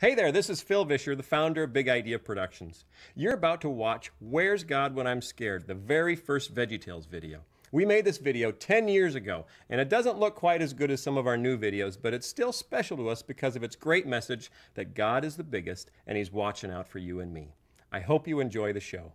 Hey there, this is Phil Vischer, the founder of Big Idea Productions. You're about to watch Where's God When I'm Scared, the very first VeggieTales video. We made this video 10 years ago, and it doesn't look quite as good as some of our new videos, but it's still special to us because of its great message that God is the biggest and He's watching out for you and me. I hope you enjoy the show.